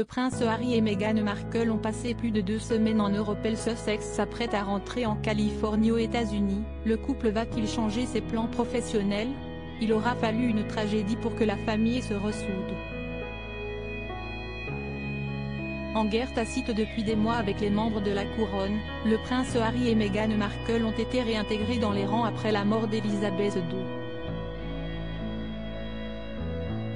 Le prince Harry et Meghan Markle ont passé plus de deux semaines en Europe. Le Sussex s'apprête à rentrer en Californie aux États-Unis. Le couple va-t-il changer ses plans professionnels? Il aura fallu une tragédie pour que la famille se ressoude. En guerre tacite depuis des mois avec les membres de la couronne, le prince Harry et Meghan Markle ont été réintégrés dans les rangs après la mort d'Elisabeth II.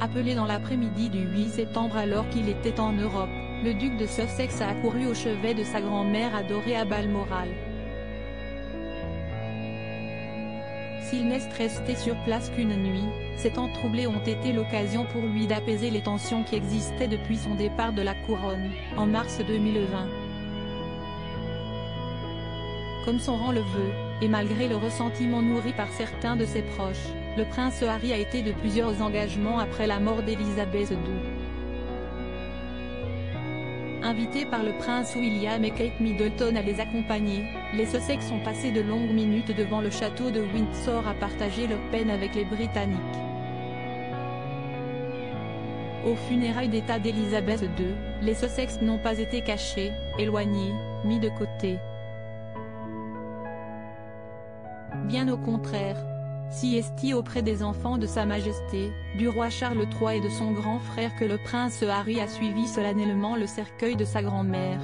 Appelé dans l'après-midi du 8 septembre alors qu'il était en Europe, le duc de Sussex a accouru au chevet de sa grand-mère adorée à Balmoral. S'il n'est resté sur place qu'une nuit, ces temps troublés ont été l'occasion pour lui d'apaiser les tensions qui existaient depuis son départ de la couronne, en mars 2020. Comme son rang le veut, et malgré le ressentiment nourri par certains de ses proches, le prince Harry a été de plusieurs engagements après la mort d'Elisabeth II. Invités par le prince William et Kate Middleton à les accompagner, les Sussex ont passé de longues minutes devant le château de Windsor à partager leur peine avec les Britanniques. Aux funérailles d'état d'Elisabeth II, les Sussex n'ont pas été cachés, éloignés, mis de côté. Bien au contraire, si esti auprès des enfants de Sa Majesté, du roi Charles III et de son grand frère que le prince Harry a suivi solennellement le cercueil de sa grand-mère.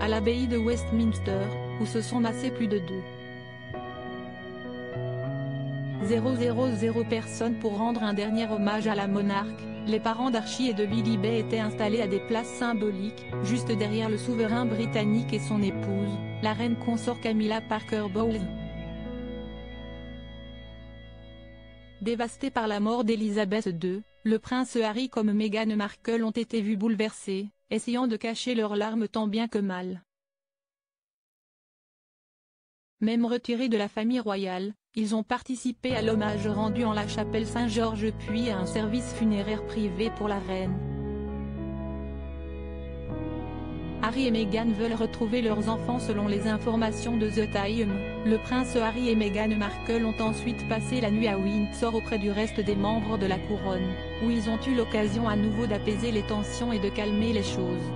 À l'abbaye de Westminster, où se sont massés plus de deux 000 personnes pour rendre un dernier hommage à la monarque, les parents d'Archie et de Lily Bay étaient installés à des places symboliques, juste derrière le souverain britannique et son épouse, la reine consort Camilla Parker Bowles. Dévasté par la mort d'Elizabeth II, le prince Harry comme Meghan Markle ont été vus bouleversés, essayant de cacher leurs larmes tant bien que mal. Même retirés de la famille royale, ils ont participé à l'hommage rendu en la chapelle Saint-Georges puis à un service funéraire privé pour la reine. Harry et Meghan veulent retrouver leurs enfants selon les informations de The Times. Le prince Harry et Meghan Markle ont ensuite passé la nuit à Windsor auprès du reste des membres de la couronne, où ils ont eu l'occasion à nouveau d'apaiser les tensions et de calmer les choses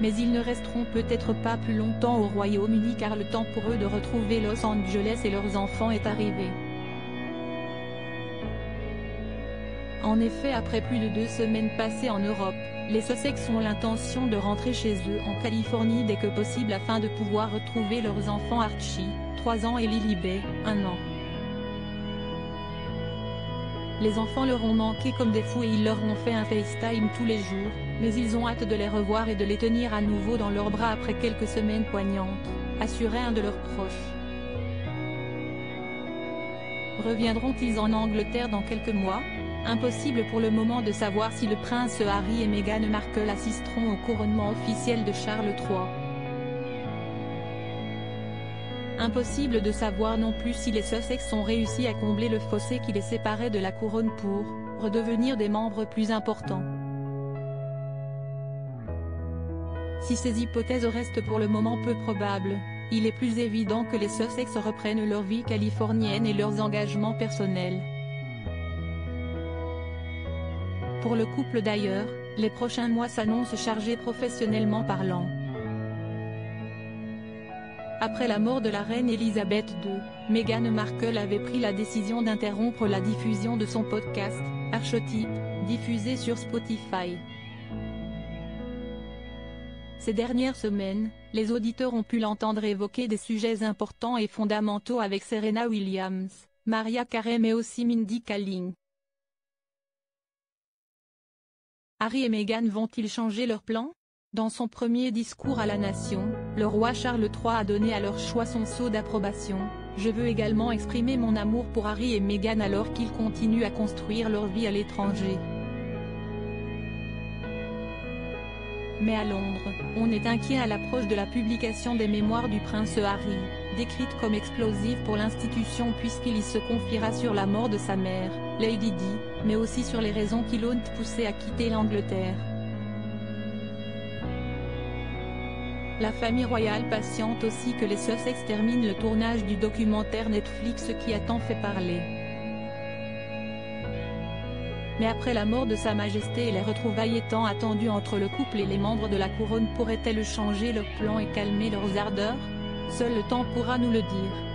mais ils ne resteront peut-être pas plus longtemps au Royaume-Uni car le temps pour eux de retrouver Los Angeles et leurs enfants est arrivé. En effet après plus de deux semaines passées en Europe, les Sussex ont l'intention de rentrer chez eux en Californie dès que possible afin de pouvoir retrouver leurs enfants Archie, 3 ans et Lily Bay, 1 an. Les enfants leur ont manqué comme des fous et ils leur ont fait un FaceTime tous les jours, mais ils ont hâte de les revoir et de les tenir à nouveau dans leurs bras après quelques semaines poignantes, assurait un de leurs proches. Reviendront-ils en Angleterre dans quelques mois? Impossible pour le moment de savoir si le prince Harry et Meghan Markle assisteront au couronnement officiel de Charles III. Impossible de savoir non plus si les Sussex ont réussi à combler le fossé qui les séparait de la couronne pour redevenir des membres plus importants. Si ces hypothèses restent pour le moment peu probables, il est plus évident que les Sussex reprennent leur vie californienne et leurs engagements personnels. Pour le couple d'ailleurs, les prochains mois s'annoncent chargés professionnellement parlant. Après la mort de la reine Elisabeth II, Meghan Markle avait pris la décision d'interrompre la diffusion de son podcast, Archetype, diffusé sur Spotify. Ces dernières semaines, les auditeurs ont pu l'entendre évoquer des sujets importants et fondamentaux avec Serena Williams, Maria Carey mais aussi Mindy Kaling. Harry et Meghan vont-ils changer leur plan? Dans son premier discours à la nation, le roi Charles III a donné à leur choix son sceau d'approbation. Je veux également exprimer mon amour pour Harry et Meghan alors qu'ils continuent à construire leur vie à l'étranger. Mais à Londres, on est inquiet à l'approche de la publication des mémoires du prince Harry, décrite comme explosive pour l'institution puisqu'il y se confiera sur la mort de sa mère, Lady Di, mais aussi sur les raisons qui l'ont poussé à quitter l'Angleterre. La famille royale patiente aussi que les Sussex terminent le tournage du documentaire Netflix qui a tant fait parler. Mais après la mort de Sa Majesté et les retrouvailles étant attendues entre le couple et les membres de la couronne pourraient-elles changer leurs plans et calmer leurs ardeurs? Seul le temps pourra nous le dire.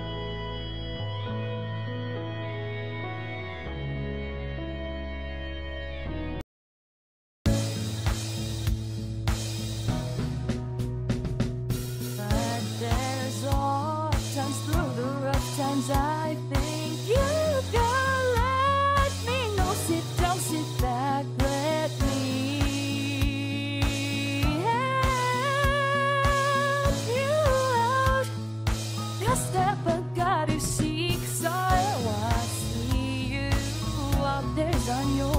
占有。